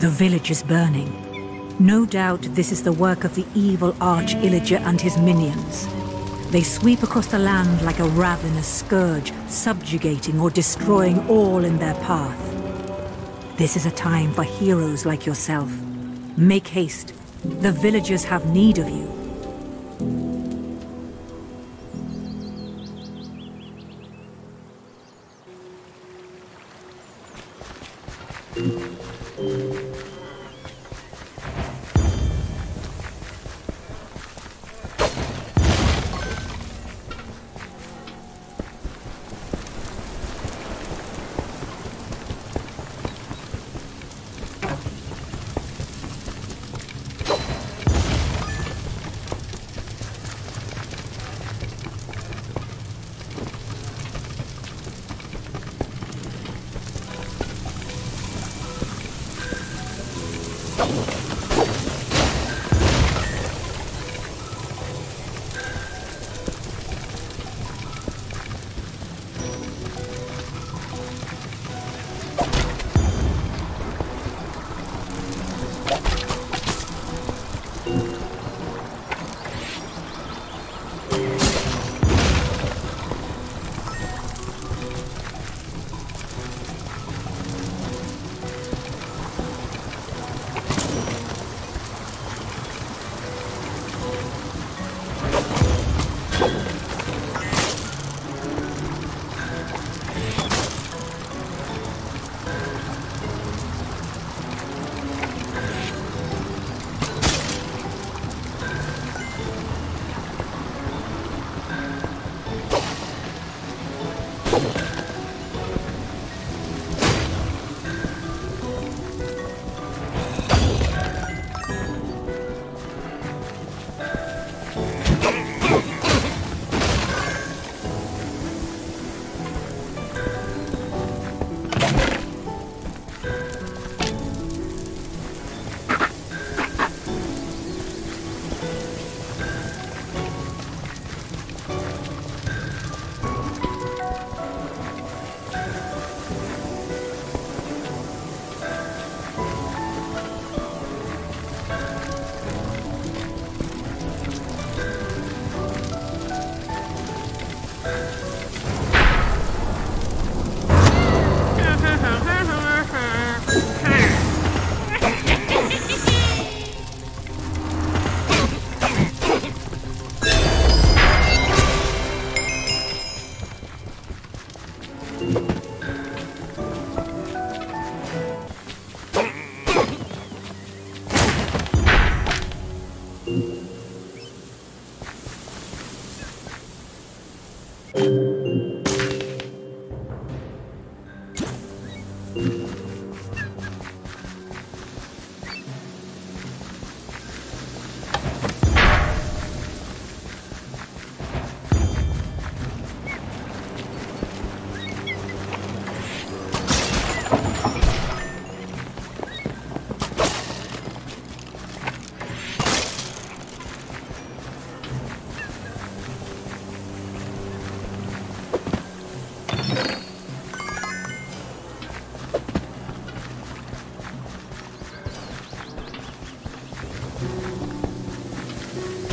The village is burning. No doubt this is the work of the evil Arch Illager and his minions. They sweep across the land like a ravenous scourge, subjugating or destroying all in their path. This is a time for heroes like yourself. Make haste. The villagers have need of you. Stop looking.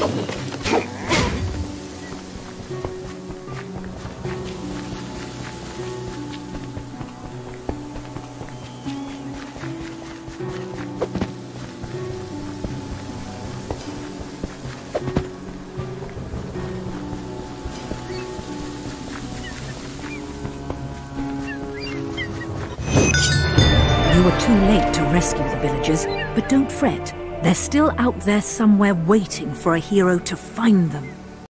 You were too late to rescue the villagers, but don't fret. They're still out there somewhere waiting for a hero to find them.